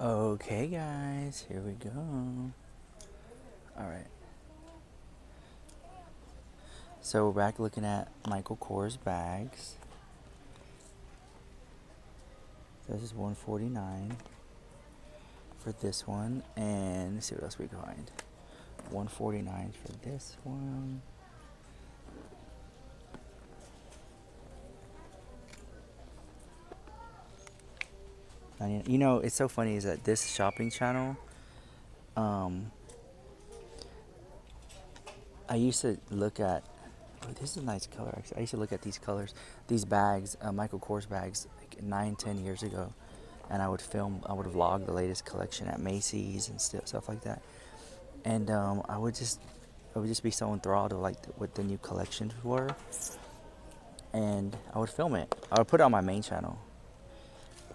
Okay, guys, here we go. All right. So we're back looking at Michael Kors bags. This is 149 for this one, and let's see what else we find. 149 for this one. And you know, it's so funny is that this shopping channel, um, I used to look at. Oh, this is a nice color. Actually, I used to look at these colors, these bags, uh, Michael Kors bags, like nine, ten years ago, and I would film, I would vlog the latest collection at Macy's and st- stuff like that. And um, I would just, I would just be so enthralled of like what the new collections were, and I would film it. I would put it on my main channel,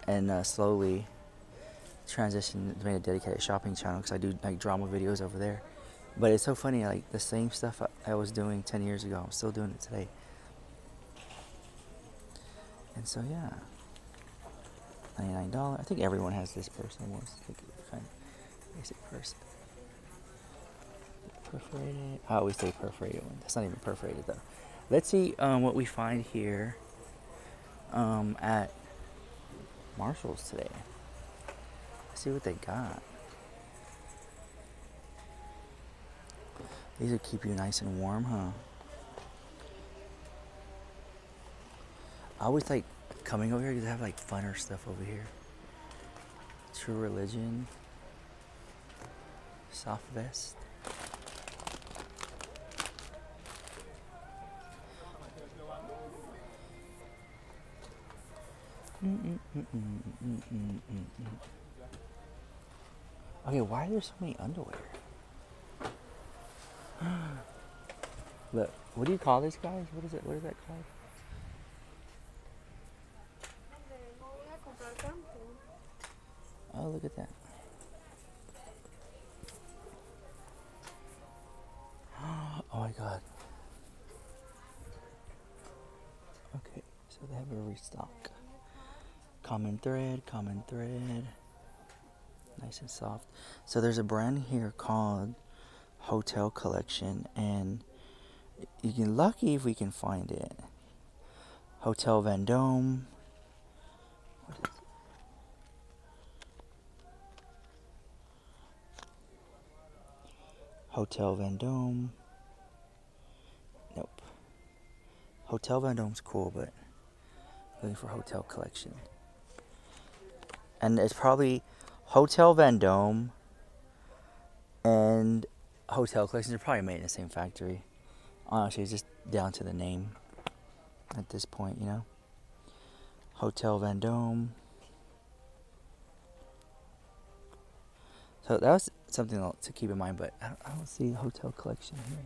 and uh, slowly transition to make a dedicated shopping channel because I do like drama videos over there. But it's so funny, like the same stuff I, I was doing 10 years ago, I'm still doing it today. And so, yeah. $99. I think everyone has this purse almost. Like, kind of basic purse. Perforated. I always say perforated one. That's not even perforated though. Let's see um, what we find here um, at Marshalls today. Let's see what they got. These will keep you nice and warm, huh? I always like coming over here because they have like funner stuff over here. True Religion. Soft Vest. Okay, why are there so many underwear? Look, what do you call this, guys? What is it? What is that called? Oh, look at that. Oh my god. Okay, so they have a restock. Common thread, common thread. Nice and soft. So there's a brand here called Hotel Collection, and you can lucky if we can find it. Hotel Vendome. Hotel Vendome. Nope. Hotel Vendome's cool, but looking for Hotel Collection. And it's probably Hotel Vendome and Hotel Collections are probably made in the same factory. Honestly, it's just down to the name at this point, you know? Hotel Vendome. So that was something to keep in mind, but I don't, I don't see hotel collection here.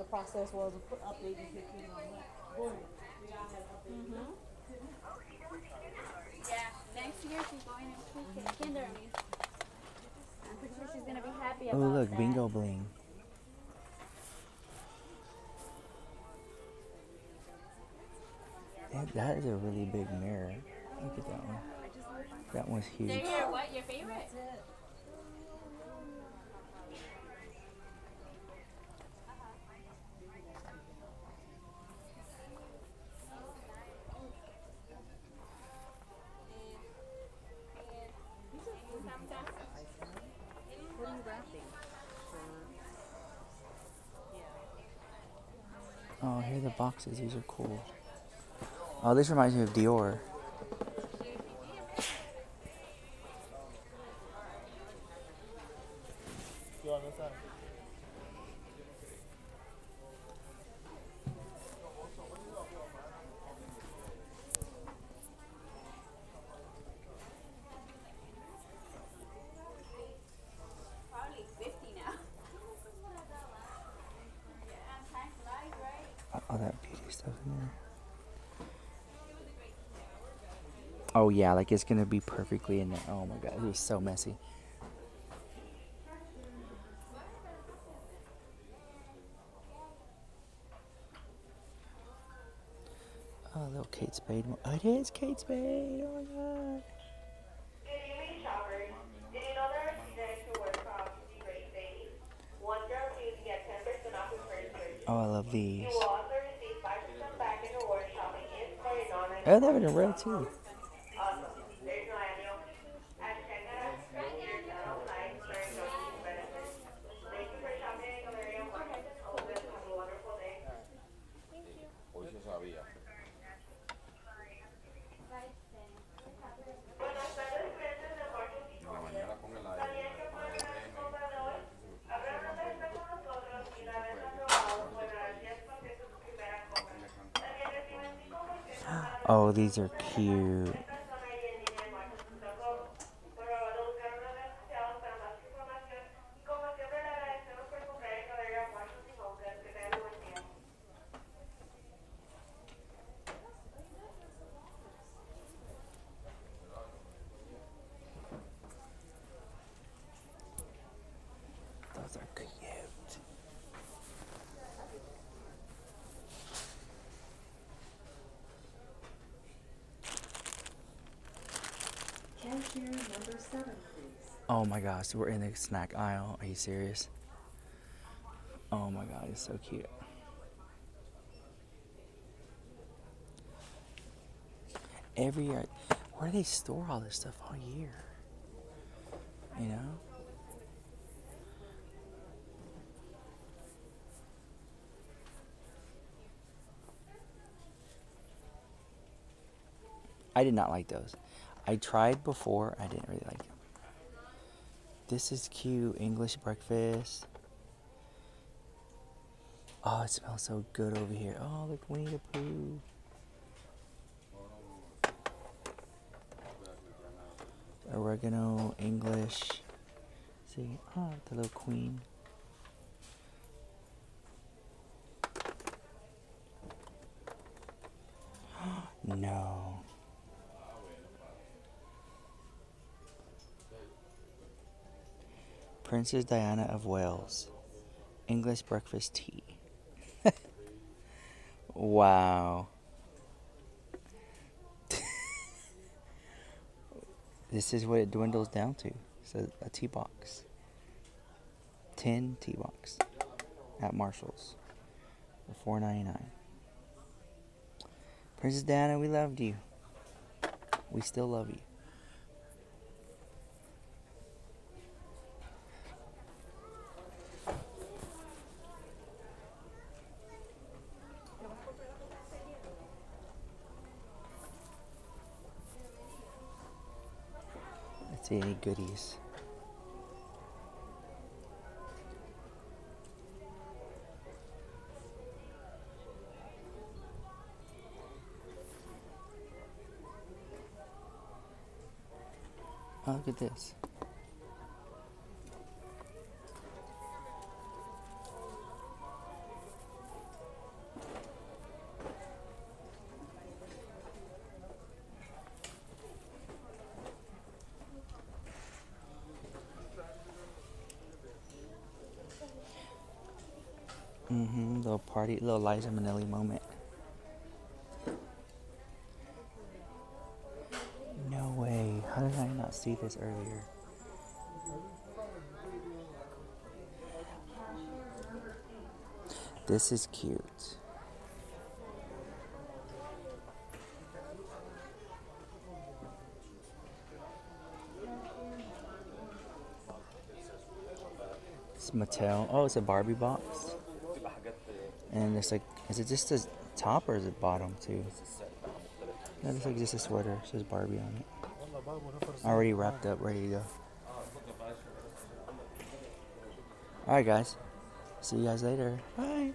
the process was of put- updating his thing on that. Boom. Mm-hmm. Yeah, next year she's going to ki- kindergarten. I'm pretty sure she's gonna be happy Oh, look, that. bingo bling. That- that is a really big mirror. Look at that one. That one's huge. your what? Your favorite? Oh, here are the boxes. These are cool. Oh, this reminds me of Dior. Probably 50 now. yeah, time flies, right? All that beauty stuff in there. Oh yeah, like it's gonna be perfectly in there. Oh my god, it is so messy. Oh, little Kate Spade. Oh, it is Kate Spade. Oh my god. Good oh, evening, shoppers. Did Oh, they have it in red too. Oh, these are cute. Number seven, please. Oh my gosh, we're in the snack aisle. Are you serious? Oh my god, it's so cute. Every year, where do they store all this stuff all year? You know? I did not like those. I tried before, I didn't really like them. This is cute. English breakfast. Oh, it smells so good over here. Oh, look, Winnie the Pooh. Oregano, English. See, oh, the little queen. no. Princess Diana of Wales. English breakfast tea. wow. this is what it dwindles down to. A tea box. 10 tea box at Marshall's for 4.99. Princess Diana, we loved you. We still love you. See any goodies. Oh, look at this. Mm-hmm. Little party, little Liza Minnelli moment. No way. How did I not see this earlier? This is cute. It's Mattel. Oh, it's a Barbie box. And it's like, is it just the top or is it bottom too? No, it's like just a sweater. It says Barbie on it. Already wrapped up, ready to go. All right, guys. See you guys later. Bye.